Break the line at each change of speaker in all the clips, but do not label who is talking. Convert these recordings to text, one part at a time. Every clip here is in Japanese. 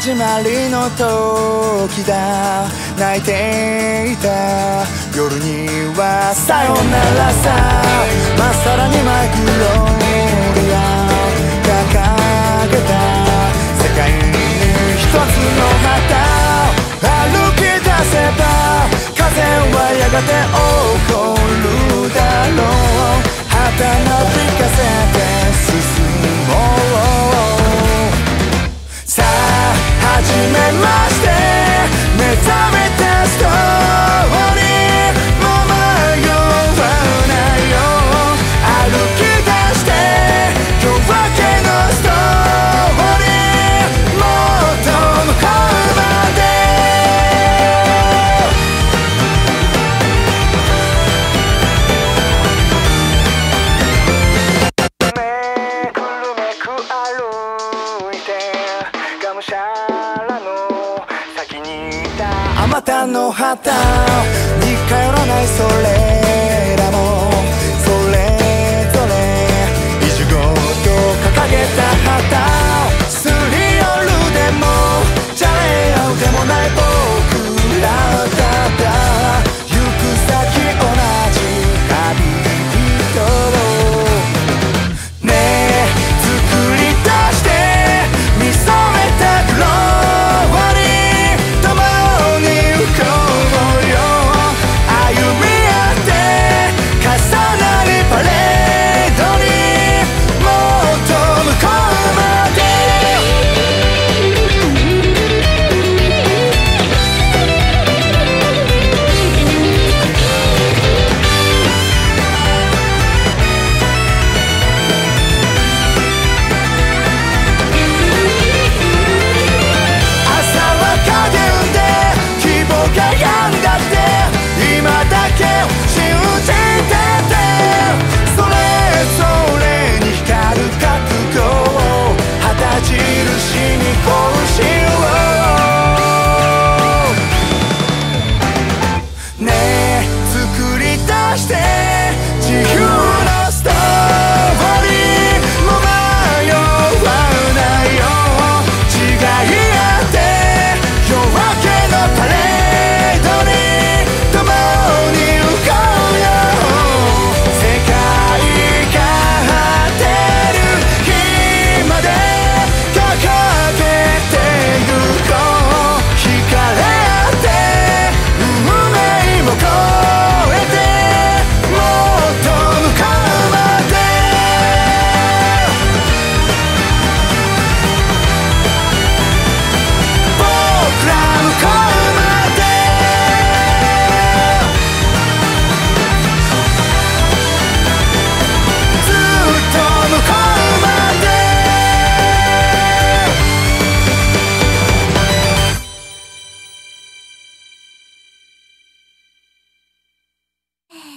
始まりの時だ。泣いていた。夜にはさよならさ。まっさらにマイクロリア。掲げた。世界に一つの旗歩き出せば。風はやがて追る my たの旗。に帰らないそれ。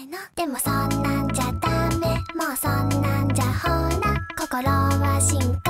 のでも
そんなんじゃダメ。もうそんなんじゃほら心は進化